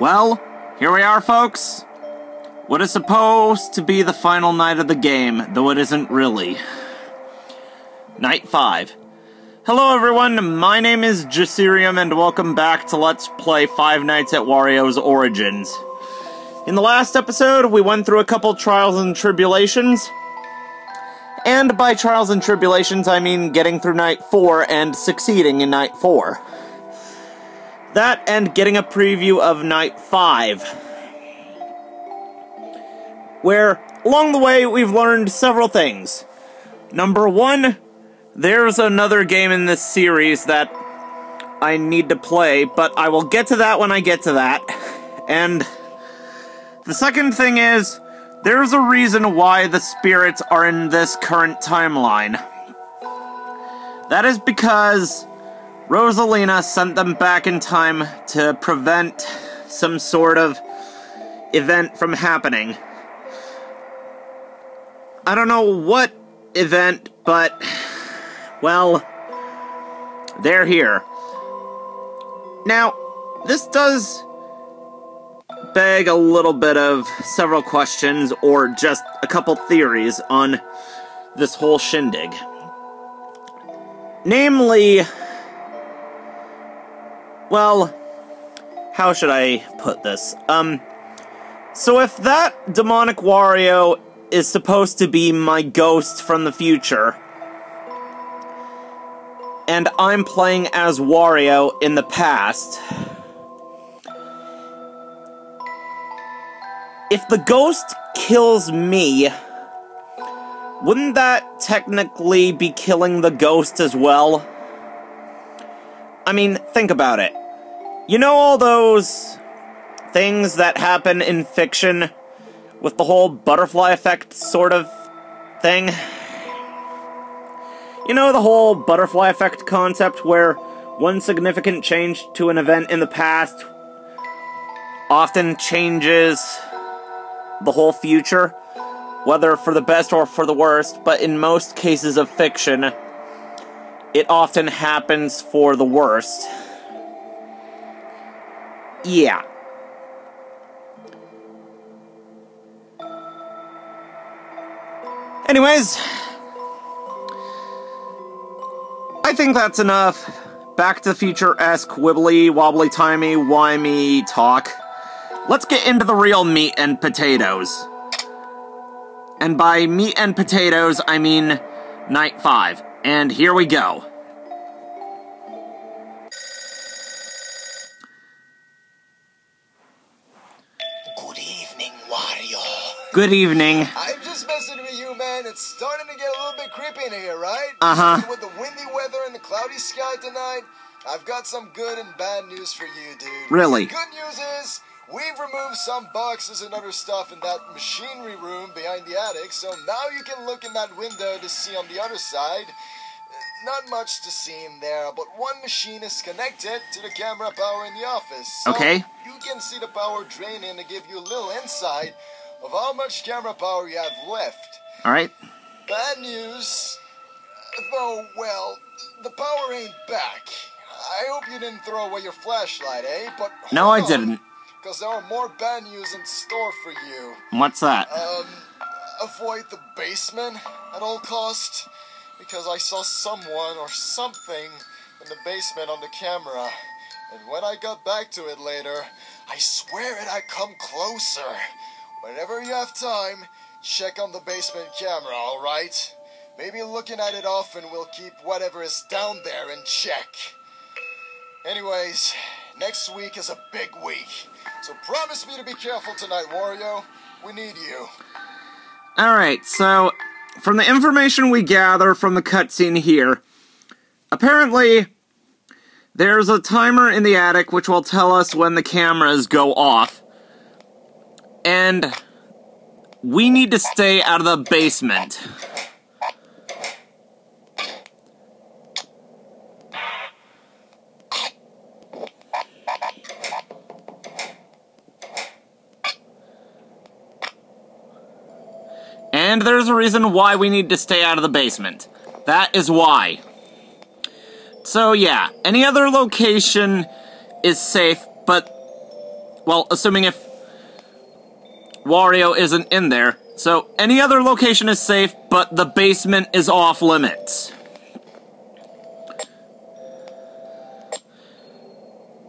Well, here we are, folks. What is supposed to be the final night of the game, though it isn't really. Night 5. Hello everyone, my name is Jacyrium and welcome back to Let's Play Five Nights at Wario's Origins. In the last episode, we went through a couple trials and tribulations. And by trials and tribulations, I mean getting through Night 4 and succeeding in Night 4. That and getting a preview of Night 5. Where, along the way, we've learned several things. Number one, there's another game in this series that I need to play, but I will get to that when I get to that. And the second thing is, there's a reason why the spirits are in this current timeline. That is because Rosalina sent them back in time to prevent some sort of event from happening. I don't know what event, but, well, they're here. Now, this does beg a little bit of several questions or just a couple theories on this whole shindig. Namely, well, how should I put this? Um, so if that demonic Wario is supposed to be my ghost from the future, and I'm playing as Wario in the past, if the ghost kills me, wouldn't that technically be killing the ghost as well? I mean, think about it. You know all those things that happen in fiction with the whole butterfly effect sort of thing? You know the whole butterfly effect concept where one significant change to an event in the past often changes the whole future, whether for the best or for the worst, but in most cases of fiction, it often happens for the worst. Yeah. Anyways, I think that's enough Back to the Future-esque wibbly wobbly timey wimey talk. Let's get into the real meat and potatoes. And by meat and potatoes, I mean Night 5. And here we go. Good evening. I'm just messing with you, man. It's starting to get a little bit creepy in here, right? Uh-huh. With the windy weather and the cloudy sky tonight, I've got some good and bad news for you, dude. Really? The good news is we've removed some boxes and other stuff in that machinery room behind the attic, so now you can look in that window to see on the other side. Not much to see in there, but one machine is connected to the camera power in the office. So Okay. You can see the power draining to give you a little insight of how much camera power you have left. Alright. Bad news, though, well, the power ain't back. I hope you didn't throw away your flashlight, eh? But No, I didn't. Because there are more bad news in store for you. What's that? Um, avoid the basement at all cost. Because I saw someone or something in the basement on the camera. And when I got back to it later, I swear it I come closer. Whenever you have time, check on the basement camera, alright? Maybe looking at it often will keep whatever is down there in check. Anyways, next week is a big week. So promise me to be careful tonight, Wario. We need you. Alright, so from the information we gather from the cutscene here, apparently there's a timer in the attic which will tell us when the cameras go off. And we need to stay out of the basement. And there's a reason why we need to stay out of the basement. That is why. So yeah, any other location is safe, but Well, assuming if Wario isn't in there. So, any other location is safe, but the basement is off limits.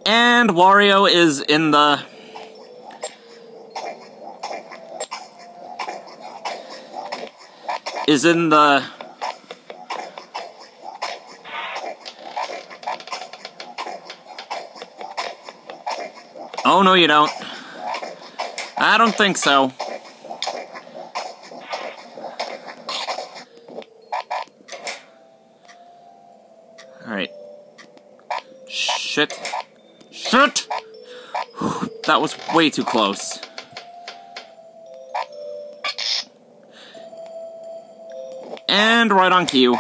And Wario is in the... Is in the... Oh, no, you don't. I don't think so. Alright. Shit. Shit! That was way too close. And right on cue.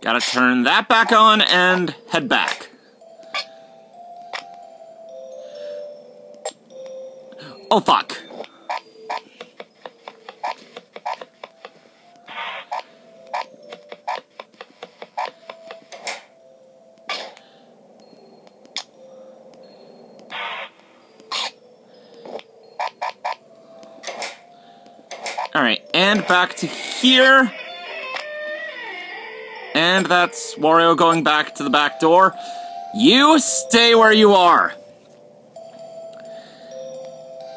Gotta turn that back on and head back. Oh fuck. Alright, and back to here. And that's Wario going back to the back door. You stay where you are.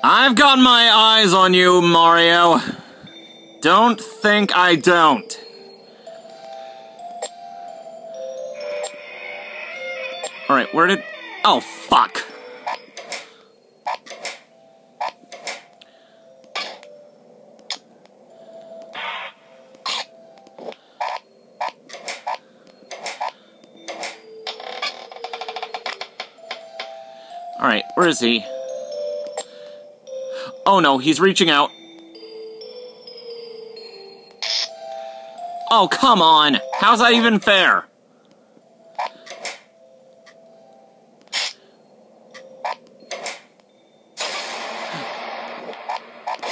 I've got my eyes on you, Mario. Don't think I don't. Alright, where did... Oh, fuck. Alright, where is he? Oh no, he's reaching out. Oh, come on! How's that even fair?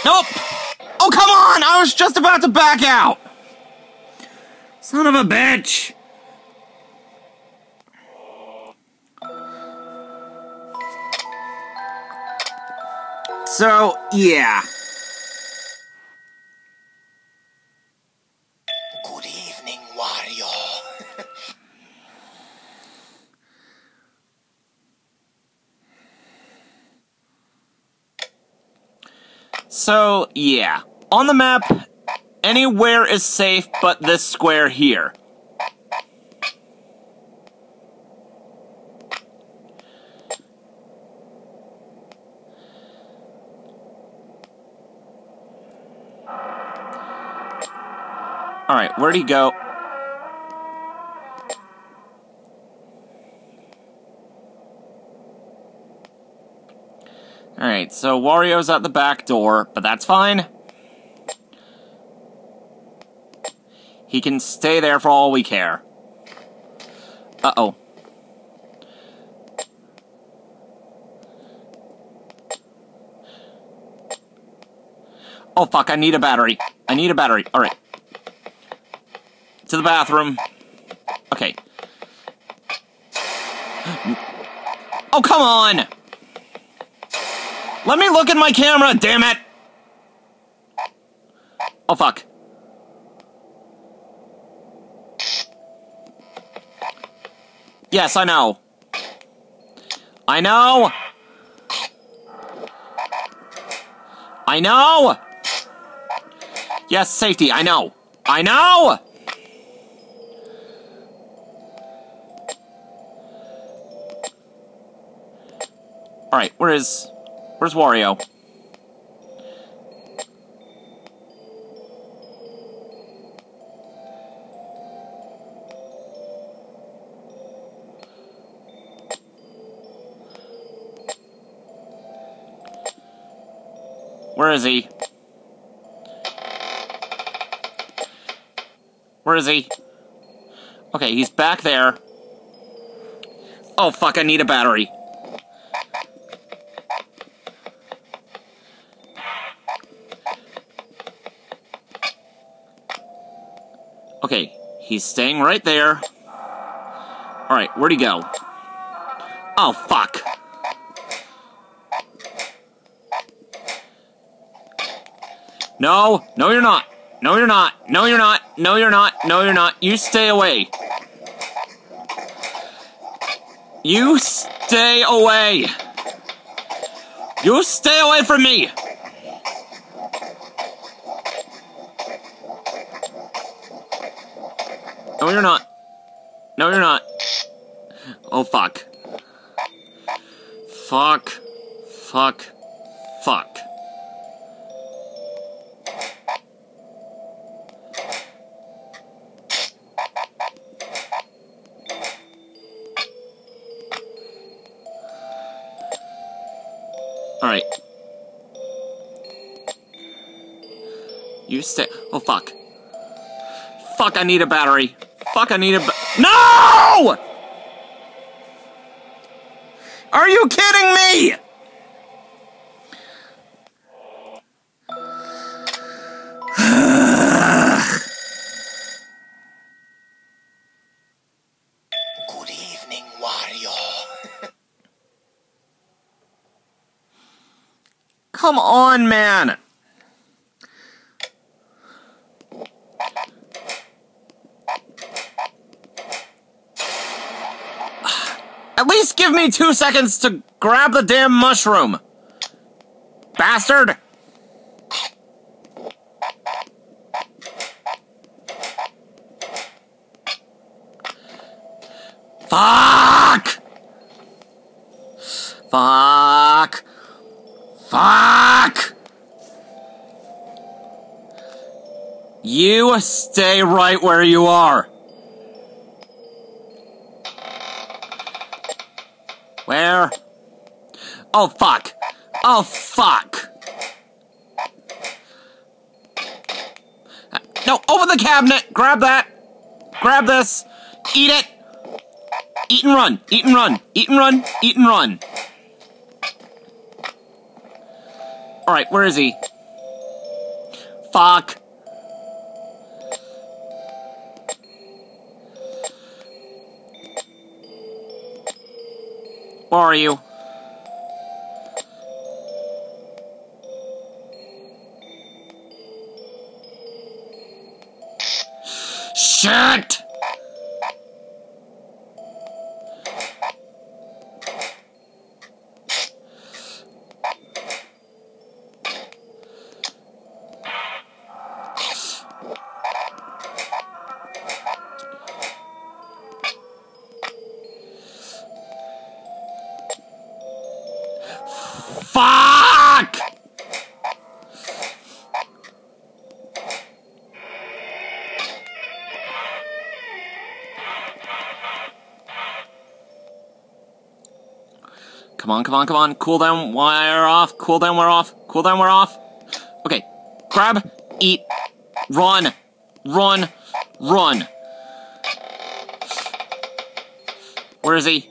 Nope! Oh, come on! I was just about to back out! Son of a bitch! So, yeah. Good evening, Wario. So, yeah. On the map, anywhere is safe but this square here. Alright, where'd he go? Alright, so Wario's at the back door, but that's fine. He can stay there for all we care. Uh-oh. Oh fuck, I need a battery. I need a battery. Alright. To the bathroom. Okay. Oh, come on! Let me look at my camera, damn it! Oh, fuck. Yes, I know. I know! I know! Yes, safety, I know. I know! Alright, where is... Where's Wario? Where is he? Where is he? Okay, he's back there. Oh, fuck, I need a battery. He's staying right there. All right, where'd he go? Oh, fuck. No, no you're not. No you're not. No you're not. No you're not. No you're not. You stay away. You stay away. You stay away from me. No, you're not. No, you're not. Oh, fuck. Fuck. Fuck. Fuck. Alright. You stay- oh fuck. Fuck, I need a battery. Fuck, I need a No! Are you kidding me? Good evening, Wario. Come on, man. Least give me two seconds to grab the damn mushroom. Bastard! Fuck! Fuck! Fuck! You stay right where you are. Where? Oh, fuck. Oh, fuck. No, open the cabinet. Grab that. Grab this. Eat it. Eat and run. Eat and run. Eat and run. Eat and run. Alright, where is he? Fuck. Where are you? Fuck! Come on, come on, come on. Cool down, wire off. Cool down, we're off. Cool down, we're off. Okay. Grab, eat, run, run, run. Where is he?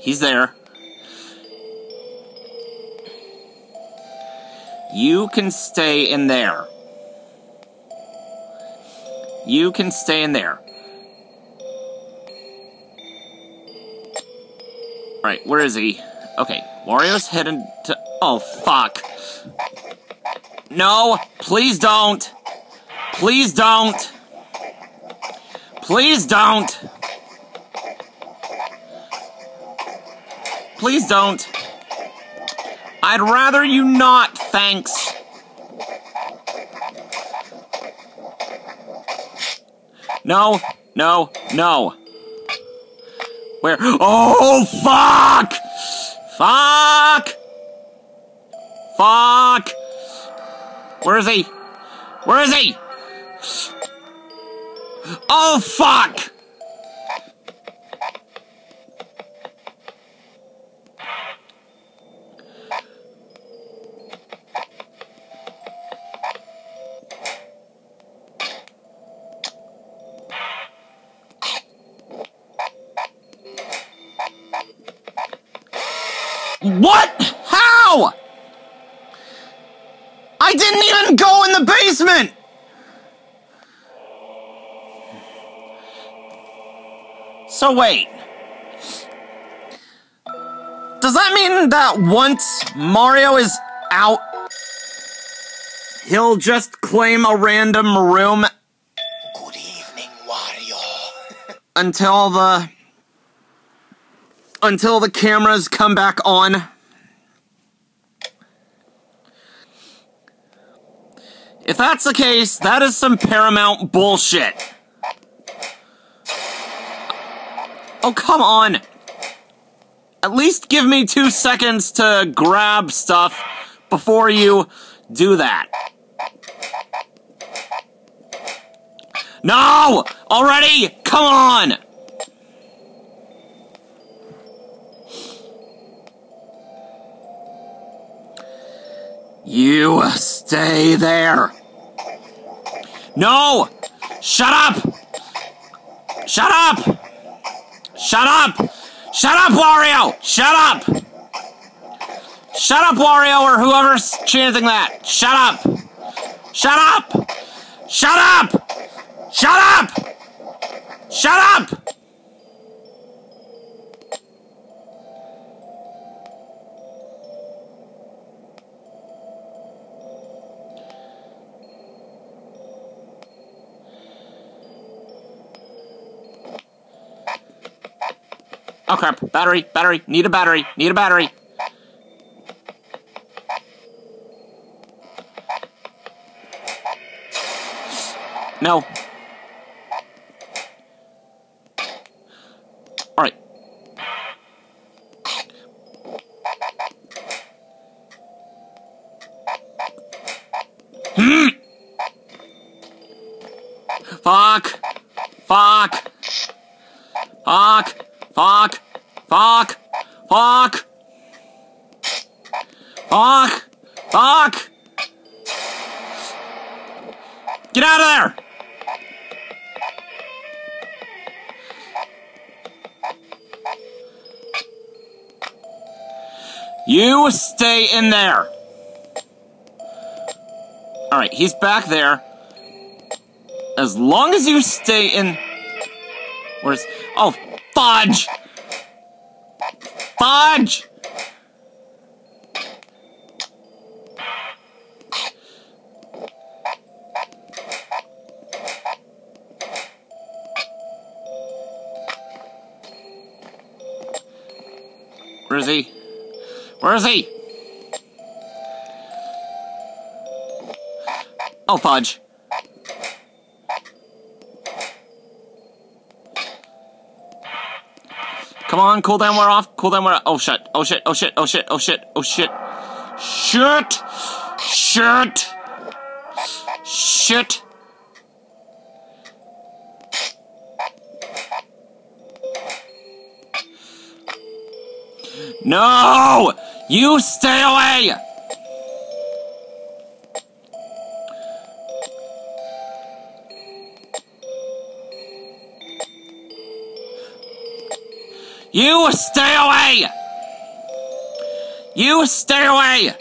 He's there. You can stay in there. You can stay in there. Alright, where is he? Okay, Wario's headed to- Oh, fuck. No, please don't. Please don't. Please don't. Please don't. I'd rather you not, thanks. No, no, no. Where? Oh, fuck! Fuck! Fuck! Where is he? Where is he? Oh, fuck! What? How? I didn't even go in the basement! So wait. does that mean that once Mario is out, he'll just claim a random room Good evening, Wario. until the until the cameras come back on? If that's the case, that is some Paramount bullshit. Oh, come on. At least give me two seconds to grab stuff before you do that. No! Already! Come on! You stay there. No! Shut up! Shut up! Shut up! Shut up, Wario! Shut up! Shut up, Wario, or whoever's chanting that! Shut up! Shut up! Shut up! Shut up! Shut up! Oh crap, battery, battery, need a battery, need a battery. No. Alright. Hmm. Fuck. Fuck. Fuck. Fuck. Fuck. Fuck. Fuck. Fuck. Get out of there. You stay in there. Alright, he's back there. As long as you stay in... Where's... Oh, fudge! Fudge! Where is he? Where is he? Oh, fudge. Come on, cooldown we're off. Cooldown we're off. Oh shit. Oh shit. Oh shit. Oh shit. Oh shit. Oh shit. Shit. Shit. Shit. No! You stay away! You stay away! You stay away!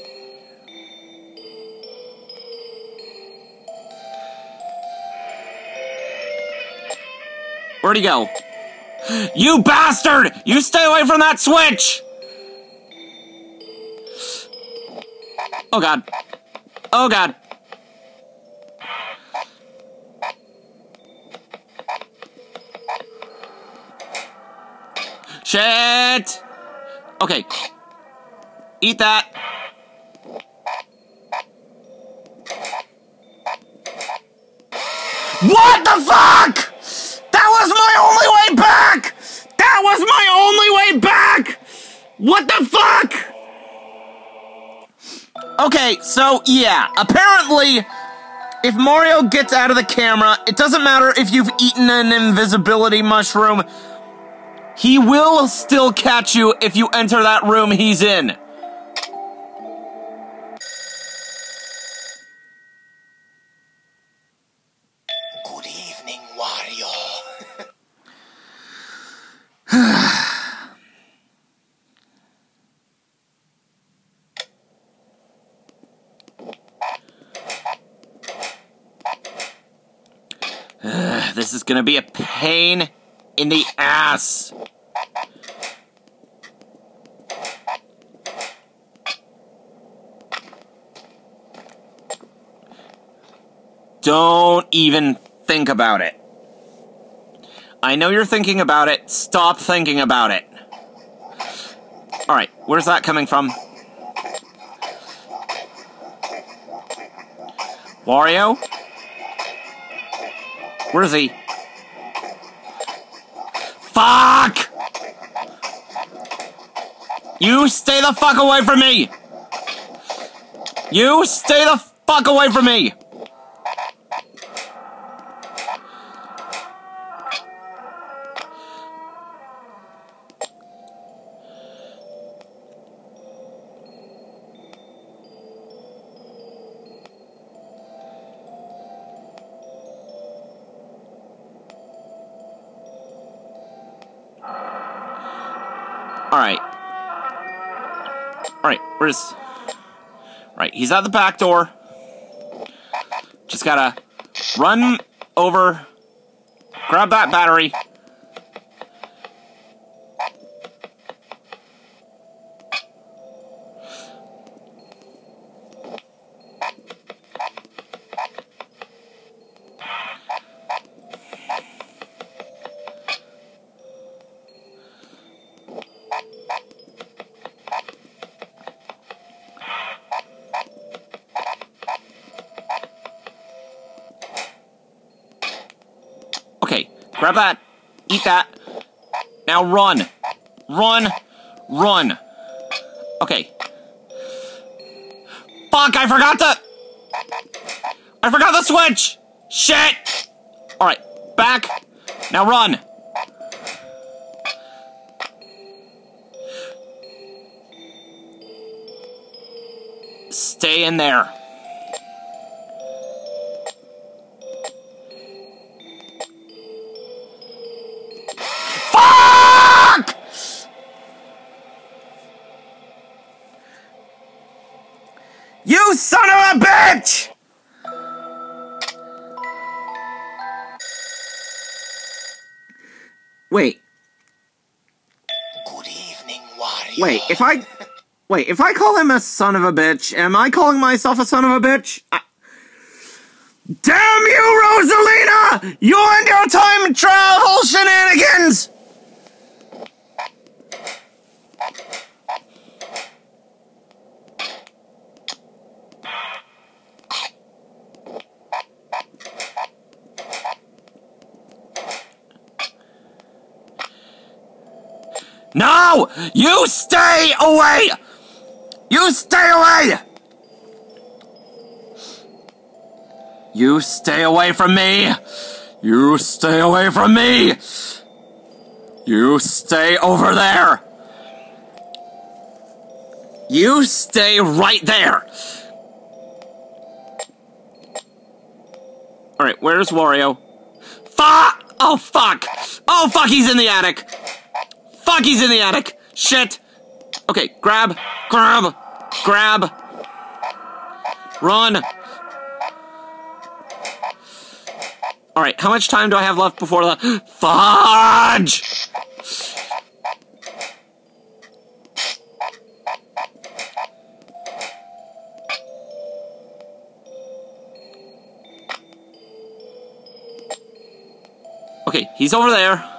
Where'd he go? You bastard! You stay away from that switch! Oh god. Oh god. Shit! Okay. Eat that. What the fuck? That was my only way back! That was my only way back! What the fuck? Okay, so yeah, apparently, if Mario gets out of the camera, it doesn't matter if you've eaten an invisibility mushroom, he will still catch you if you enter that room he's in. Good evening, Wario. This is gonna be a pain in the ass. Don't even think about it. I know you're thinking about it. Stop thinking about it. Alright, where's that coming from? Wario? Where is he? Fuck! You stay the fuck away from me! You stay the fuck away from me! He's out the back door. Just gotta run over, grab that battery. Now run. Run. Run. Okay. Fuck, I forgot the... I forgot the switch! Shit! Alright, back. Now run. Stay in there. Bitch! Wait, Good evening, Wario. wait, if I. Wait, if I call him a son of a bitch, am I calling myself a son of a bitch? I, Damn you, Rosalina! You and your time travel shenanigans! No! You stay away! You stay away! You stay away from me! You stay away from me! You stay over there! You stay right there! Alright, where's Wario? Fuck! Oh, fuck! Oh, fuck, he's in the attic! He's in the attic! Shit! Okay, grab, grab, grab. Run! Alright, how much time do I have left before the- Fudge! Okay, he's over there.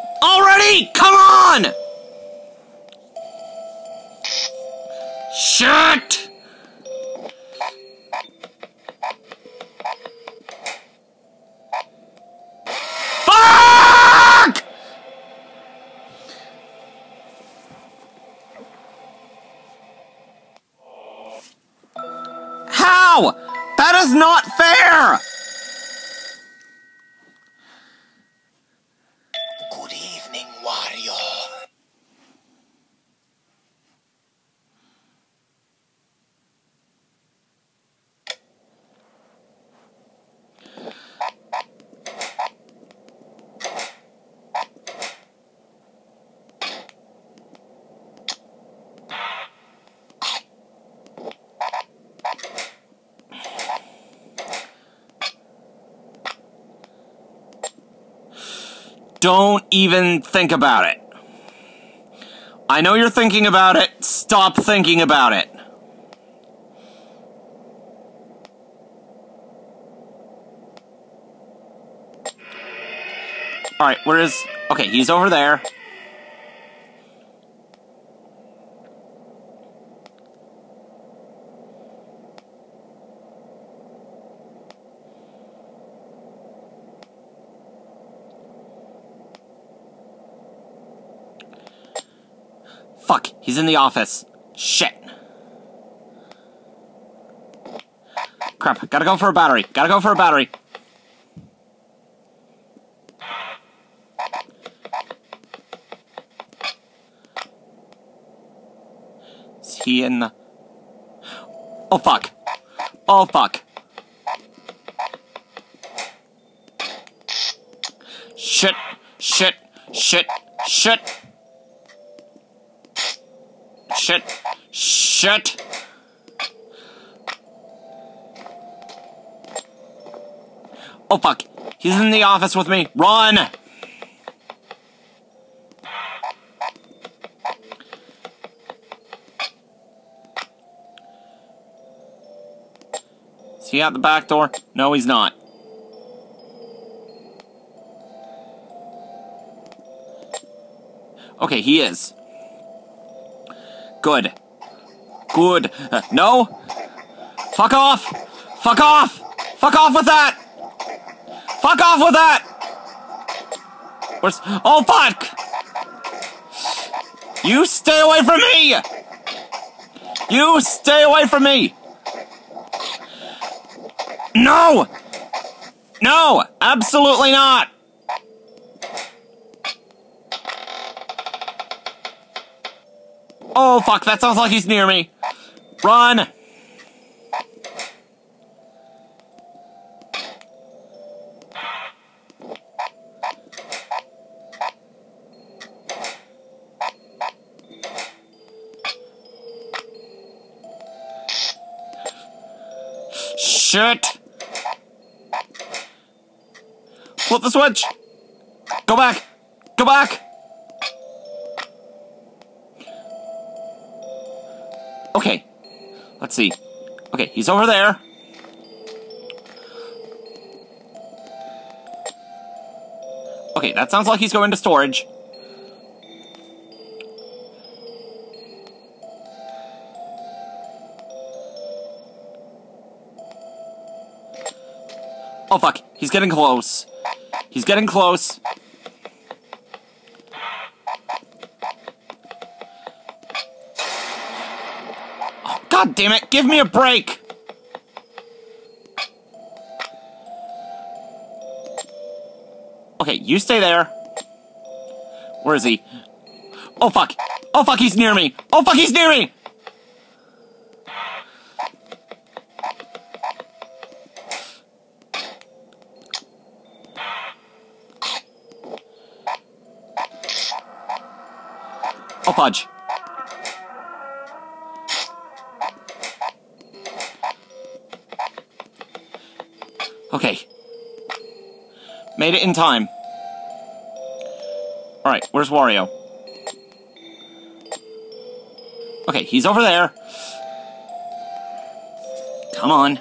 Already? Come on! Shit! Fuck! How? That is not fair! Don't even think about it. I know you're thinking about it. Stop thinking about it. Alright, where is... Okay, he's over there. Fuck, he's in the office. Shit. Crap, gotta go for a battery. Gotta go for a battery. Is he in the... Oh, fuck. Oh, fuck. Shit, shit, shit, shit. Shit, shit. Oh, fuck. He's in the office with me. Run! Is he out the back door? No, he's not. Okay, he is. Good. Good. Uh, no! Fuck off! Fuck off! Fuck off with that! Fuck off with that! Where's... Oh, fuck! You stay away from me! You stay away from me! No! No! Absolutely not! Oh, fuck, that sounds like he's near me. Run! Shit! Flip the switch! Go back! Go back! Okay. Let's see. Okay, he's over there. Okay, that sounds like he's going to storage. Oh fuck, he's getting close. He's getting close. Oh, God damn it, give me a break! Okay, you stay there. Where is he? Oh fuck! Oh fuck, he's near me! Oh fuck, he's near me! Oh fudge. Okay. Made it in time. Alright, where's Wario? Okay, he's over there. Come on.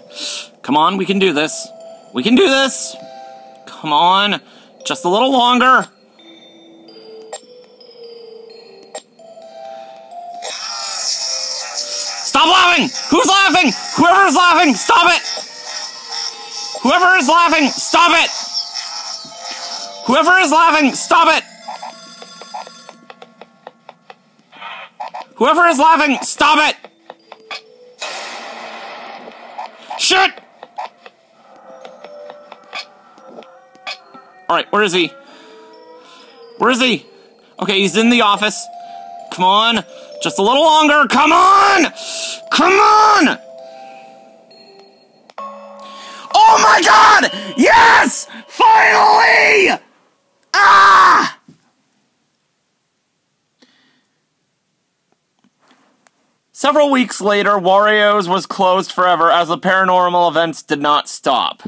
Come on, we can do this. We can do this! Come on. Just a little longer. Stop laughing! Who's laughing? Whoever's laughing, stop it! Whoever is laughing, stop it! Whoever is laughing, stop it! Whoever is laughing, stop it! Shit! Alright, where is he? Where is he? Okay, he's in the office. Come on. Just a little longer. Come on! Come on! Oh my god! Yes! Finally! Ah! Several weeks later, Wario's was closed forever as the paranormal events did not stop.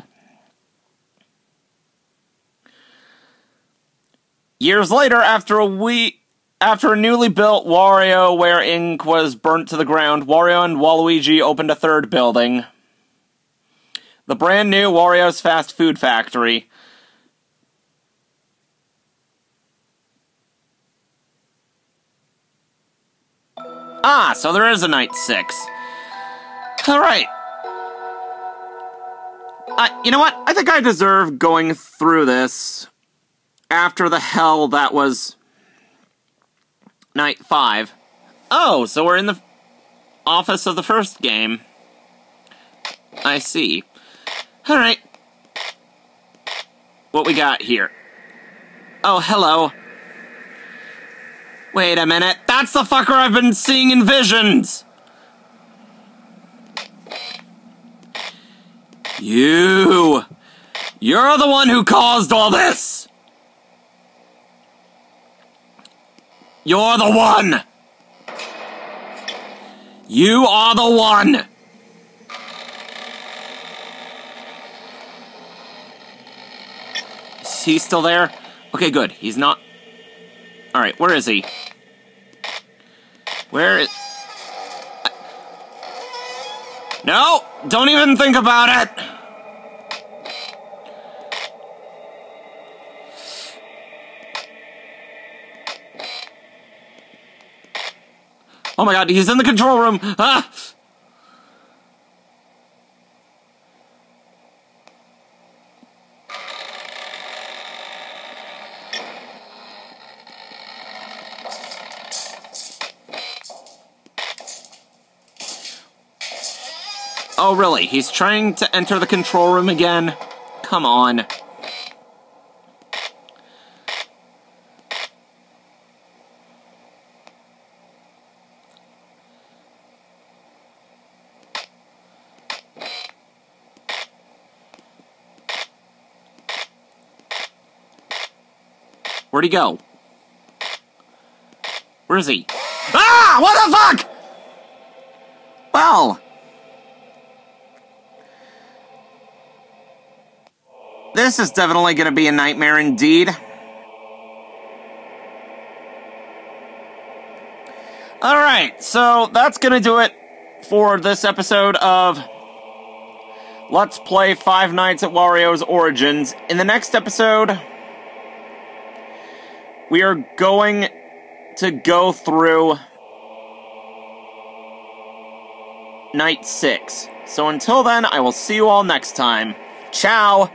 Years later, after a week. After a newly built WarioWare Inc. was burnt to the ground, Wario and Waluigi opened a third building. The brand new Wario's Fast Food Factory. Ah, so there is a night six. Alright. Uh, you know what? I think I deserve going through this after the hell that was night five. Oh, so we're in the office of the first game. I see. Alright. What we got here? Oh, hello. Wait a minute. That's the fucker I've been seeing in visions! You! You're the one who caused all this! You're the one! You are the one! Is he still there? Okay, good. He's not... Alright, where is he? Where is... No! Don't even think about it! Oh my god, he's in the control room! Ah! Oh, really? He's trying to enter the control room again? Come on. Where'd he go? Where is he? Ah! What the fuck? Well. This is definitely going to be a nightmare indeed. Alright, so that's going to do it for this episode of Let's Play Five Nights at Wario's Origins. In the next episode, we are going to go through Night 6. So until then, I will see you all next time. Ciao!